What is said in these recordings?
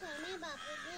재미가 없.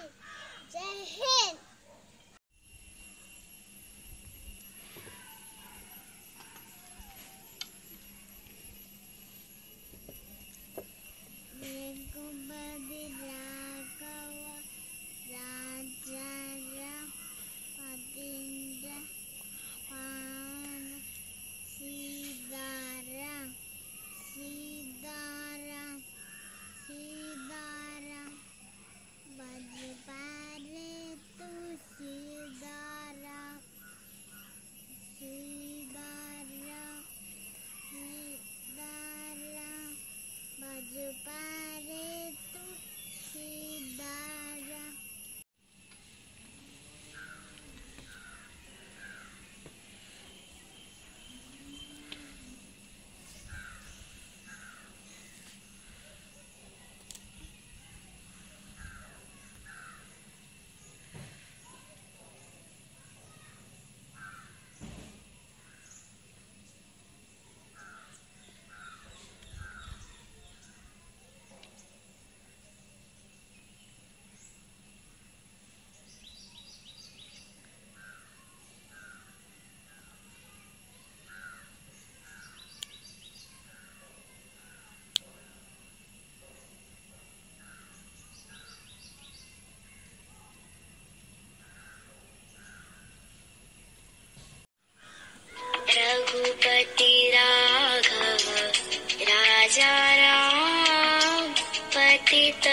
राजा राम पतित